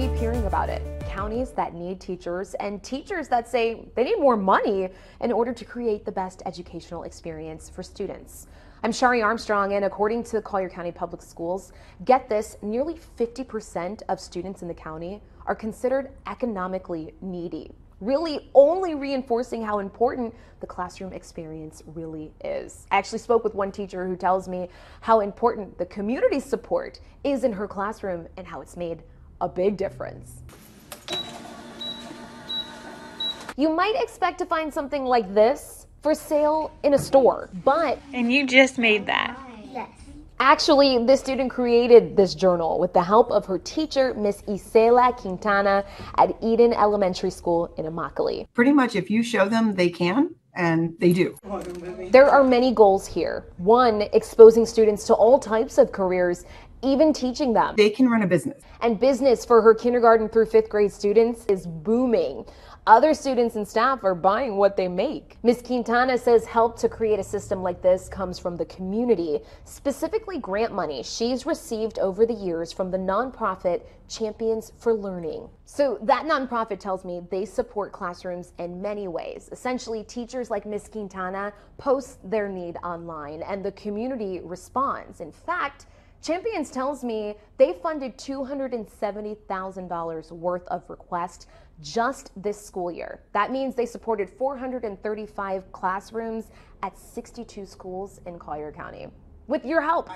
keep hearing about it. Counties that need teachers and teachers that say they need more money in order to create the best educational experience for students. I'm Shari Armstrong, and according to Collier County Public Schools, get this nearly 50% of students in the county are considered economically needy really only reinforcing how important the classroom experience really is. I actually spoke with one teacher who tells me how important the community support is in her classroom and how it's made a big difference. You might expect to find something like this for sale in a store, but. And you just made that. Yes. Actually, this student created this journal with the help of her teacher, Miss Isela Quintana at Eden Elementary School in Immokalee. Pretty much, if you show them, they can, and they do. There are many goals here. One, exposing students to all types of careers even teaching them. They can run a business. And business for her kindergarten through fifth grade students is booming. Other students and staff are buying what they make. Ms. Quintana says help to create a system like this comes from the community, specifically grant money she's received over the years from the nonprofit Champions for Learning. So that nonprofit tells me they support classrooms in many ways. Essentially, teachers like Ms. Quintana post their need online and the community responds. In fact, Champions tells me they funded $270,000 worth of requests just this school year. That means they supported 435 classrooms at 62 schools in Collier County. With your help.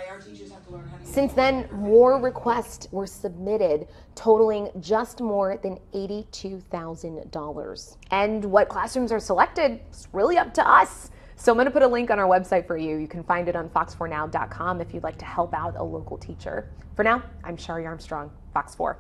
Since then, more requests were submitted, totaling just more than $82,000. And what classrooms are selected is really up to us. So I'm going to put a link on our website for you. You can find it on fox4now.com if you'd like to help out a local teacher. For now, I'm Shari Armstrong, Fox 4.